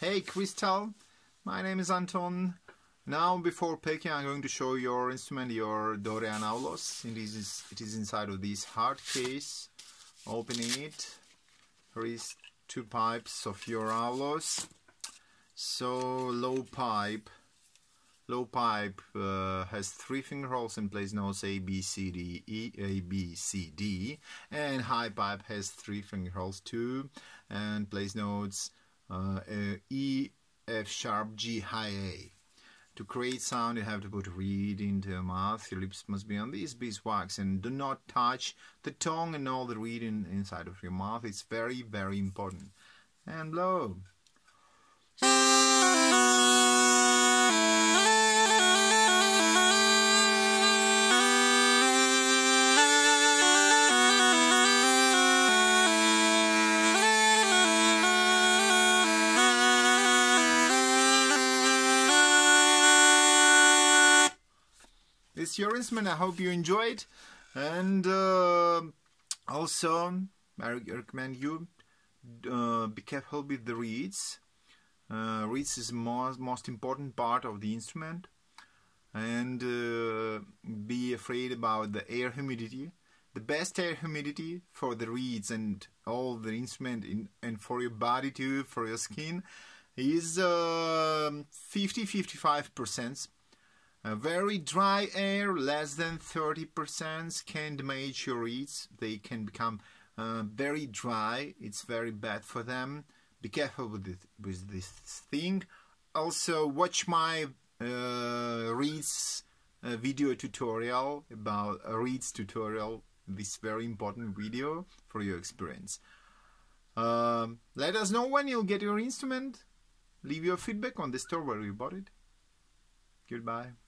Hey Crystal, my name is Anton. Now before picking I'm going to show your instrument, your Dorian Aulos. It is, it is inside of this hard case. Opening it. Here is two pipes of your Aulos. So low pipe. Low pipe uh, has three finger holes and plays notes A, B, C, D, E, A, B, C, D. And high pipe has three finger holes too and plays notes uh, E, F sharp, G, high A. To create sound, you have to put reed into your mouth. Your lips must be on this beeswax and do not touch the tongue and all the reed in, inside of your mouth. It's very, very important. And blow. It's your instrument. I hope you enjoyed. And uh, also, I recommend you uh, be careful with the reeds. Uh, reeds is most most important part of the instrument, and uh, be afraid about the air humidity. The best air humidity for the reeds and all the instrument in, and for your body too, for your skin, is 50-55 um, percent a very dry air, less than 30%, can damage your reeds. They can become uh, very dry. It's very bad for them. Be careful with, it, with this thing. Also, watch my uh, reeds uh, video tutorial about a reeds tutorial. This very important video for your experience. Um, let us know when you'll get your instrument. Leave your feedback on the store where you bought it. Goodbye.